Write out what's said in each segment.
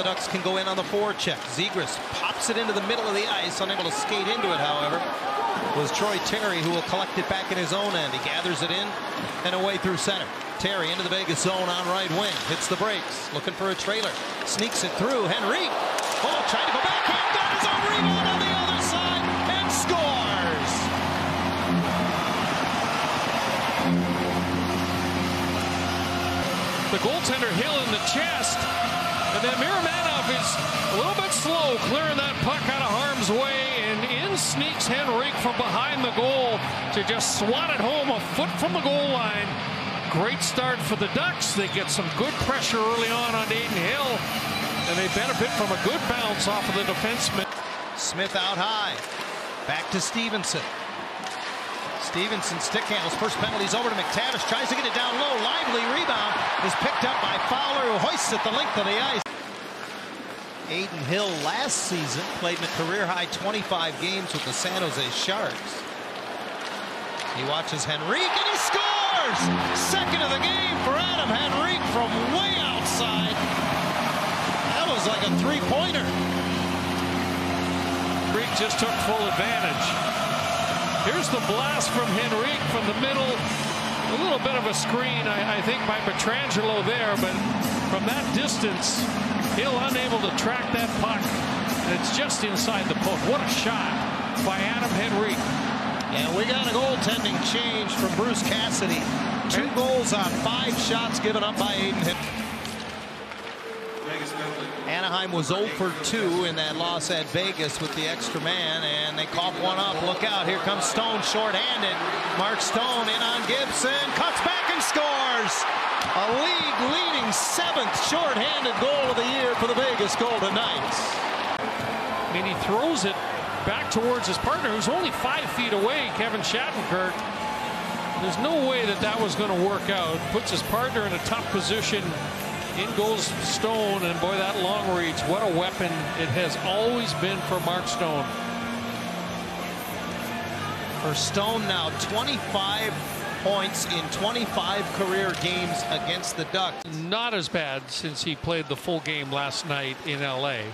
the Ducks can go in on the forecheck. Zegras pops it into the middle of the ice, unable to skate into it, however. Was Troy Terry who will collect it back in his own end. He gathers it in and away through center. Terry into the Vegas zone on right wing. Hits the brakes. Looking for a trailer. Sneaks it through. Henrique. Oh, trying to go back. Got his own rebound on the other side and scores. The goaltender Hill in the chest. And then Miromanov is a little bit slow clearing that puck out of harm's way. And in sneaks Henrique from behind the goal to just swat it home a foot from the goal line. Great start for the Ducks. They get some good pressure early on on Adin Hill. And they benefit from a good bounce off of the defenseman. Smith out high. Back to Stephenson. Stephenson stick handles. First penalty's over to McTavish. Tries to get it down low. Lively rebound is picked up by Fowler, who hoists it the length of the ice. Adin Hill last season played in a career-high 25 games with the San Jose Sharks. He watches Henrique, and he scores! Second of the game for Adam Henrique from way outside. That was like a three-pointer. Henrique just took full advantage. Here's the blast from Henrique from the middle. A little bit of a screen, I, I, think, by Pietrangelo there, but from that distance, Hill unable to track that puck. And it's just inside the post. What a shot by Adam Henrique. And we got a goaltending change from Bruce Cassidy. Two goals on five shots given up by Adin Hill. Anaheim was 0 for 2 in that loss at Vegas with the extra man, and they cough one up. Look out, here comes Stone shorthanded. Mark Stone in on Gibson, cuts back and scores. A league-leading seventh shorthanded goal of the year for the Vegas Golden Knights. I mean, he throws it back towards his partner, who's only five feet away, Kevin Shattenkirk. There's no way that that was going to work out. Puts his partner in a tough position. In goes Stone, and boy, that long reach, what a weapon it has always been for Mark Stone. For Stone now, 25 points in 25 career games against the Ducks. Not as bad since he played the full game last night in L.A.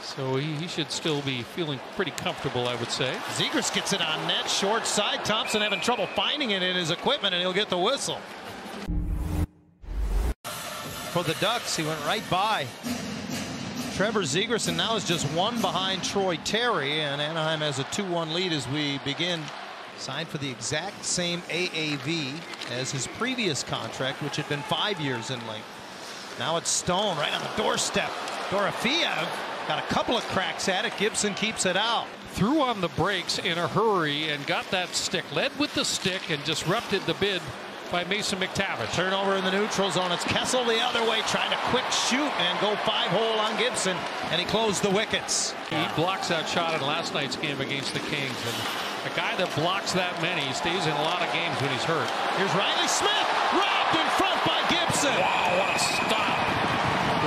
So he, he, should still be feeling pretty comfortable, I would say. Zegras gets it on net, short side. Thompson having trouble finding it in his equipment, and he'll get the whistle. For the Ducks, he went right by Trevor Zegras, and now is just one behind Troy Terry, and Anaheim has a 2-1 lead as we begin. Signed for the exact same AAV as his previous contract, which had been five years in length. Now it's Stone right on the doorstep. Dorofeyev got a couple of cracks at it. Gibson keeps it out. Threw on the brakes in a hurry and got that stick. Led with the stick and disrupted the bid by Mason McTavish. Turnover in the neutral zone. It's Kessel the other way, trying to quick shoot and go five hole on Gibson, and he closed the wickets. He blocks that shot in last night's game against the Kings, and a guy that blocks that many stays in a lot of games when he's hurt. Here's Riley Smith, robbed in front by Gibson. Wow, what a stop.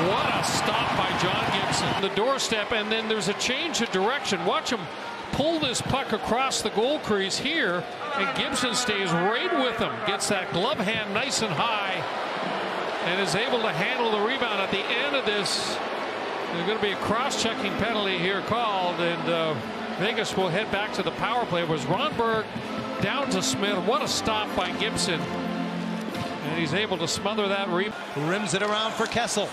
What a stop by John Gibson. The doorstep, and then there's a change of direction. Watch him pull this puck across the goal crease here, and Gibson stays right with him. Gets that glove hand nice and high, and is able to handle the rebound. At the end of this, there's going to be a cross-checking penalty here called, and uh, Vegas will head back to the power play. It was Rondbjerg down to Smith. What a stop by Gibson. And he's able to smother that rebound. Rims it around for Kessel.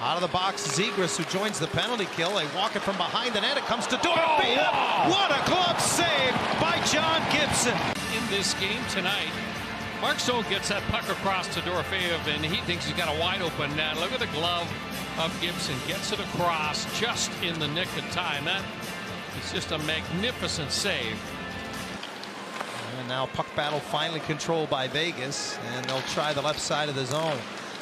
Out of the box, Zegras, who joins the penalty kill. They walk it from behind the net. It comes to Dorofeyev. Oh, wow. What a glove save by John Gibson. In this game tonight, Mark Stone gets that puck across to Dorofeyev, and he thinks he's got a wide open net. Look at the glove of Gibson. Gets it across just in the nick of time. That is just a magnificent save. And now puck battle finally controlled by Vegas, and they'll try the left side of the zone.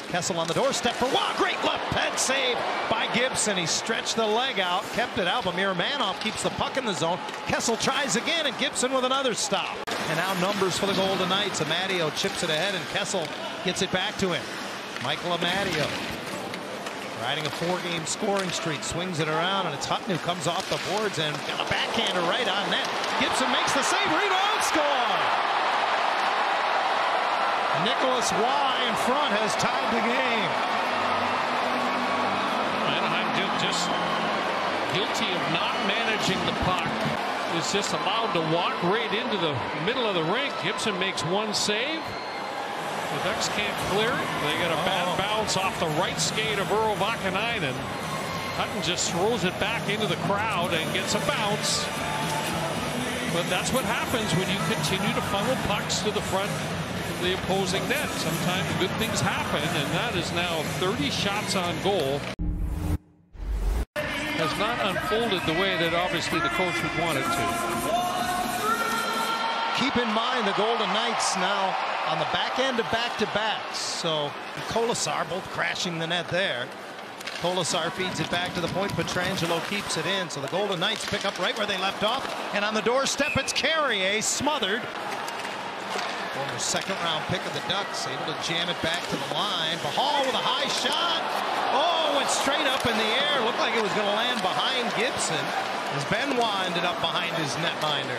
Kessel on the doorstep for wow, great left pad save by Gibson. He stretched the leg out, kept it out, but Miromanov keeps the puck in the zone. Kessel tries again, and Gibson with another stop. And now numbers for the Golden Knights. Amadio chips it ahead, and Kessel gets it back to him. Michael Amadio riding a four-game scoring streak, swings it around, and it's Hutton who comes off the boards and got a backhander right on net. Gibson makes the save, rebound, score! Nicholas Waugh in front has tied the game. just guilty of not managing the puck. Is just allowed to walk right into the middle of the rink. Gibson makes one save. The Ducks can't clear it. They get a bad Oh. bounce off the right skate of Urho Vaakanainen. Hutton just throws it back into the crowd and gets a bounce. But that's what happens when you continue to funnel pucks to the front the opposing net. Sometimes good things happen, and that is now 30 shots on goal. Has not unfolded the way that obviously the coach would want it to. Keep in mind the Golden Knights now on the back end of back-to-backs. So Kolesar both crashing the net there. Kolesar feeds it back to the point. Pietrangelo keeps it in. So the Golden Knights pick up right where they left off. And on the doorstep, it's Carrier smothered. Former second round pick of the Ducks able to jam it back to the line. Pachal with a high shot. Oh, went straight up in the air. Looked like it was going to land behind Gibson as Benoit ended up behind his netminder.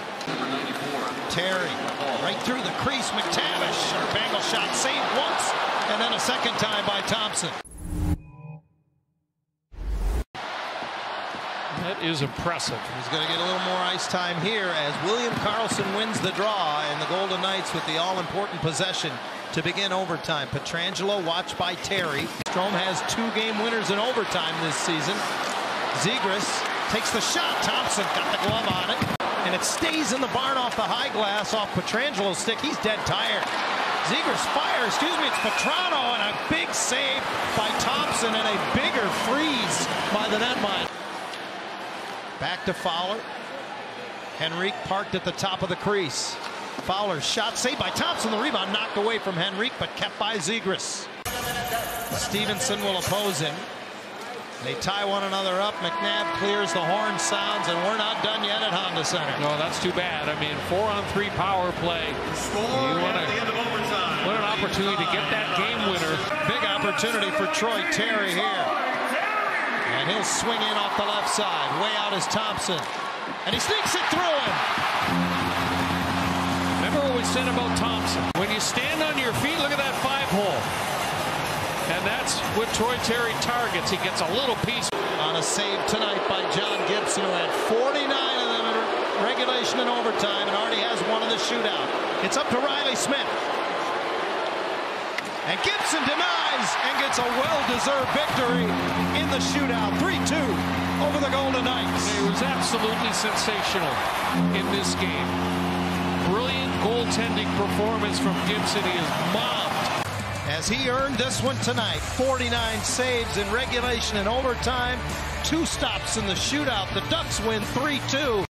Terry right through the crease. McTavish. Sharp angle shot saved once and then a second time by Thompson. That is impressive. He's going to get a little more ice time here as William Karlsson wins the draw and the Golden Knights with the all-important possession to begin overtime. Pietrangelo watched by Terry. Strome has two game winners in overtime this season. Zegras takes the shot. Thompson got the glove on it. And it stays in the barn off the high glass off Pietrangelo's stick. He's dead tired. Zegras fires. Excuse me, it's Petrano and a big save by Thompson and a bigger freeze by the netminder. Back to Fowler. Henrique parked at the top of the crease. Fowler shot saved by Thompson. The rebound knocked away from Henrique, but kept by Zegras. Stephenson will oppose him. They tie one another up. McNabb clears the horn sounds, and we're not done yet at Honda Center. No, that's too bad. I mean, four on three power play. You want, a, want an opportunity to get that game winner. Big opportunity for Troy Terry here. And he'll swing in off the left side. Way out is Thompson. And he sneaks it through him. Remember what we said about Thompson? When you stand on your feet, look at that five hole. And that's what Troy Terry targets. He gets a little piece. On a save tonight by John Gibson, who had 49 of them in regulation and overtime and already has one in the shootout. It's up to Riley Smith. And Gibson denies and gets a well-deserved victory in the shootout. 3-2 over the Golden Knights. It was absolutely sensational in this game. Brilliant goaltending performance from Gibson. He is mobbed. As he earned this one tonight, 49 saves in regulation and overtime, two stops in the shootout. The Ducks win 3-2.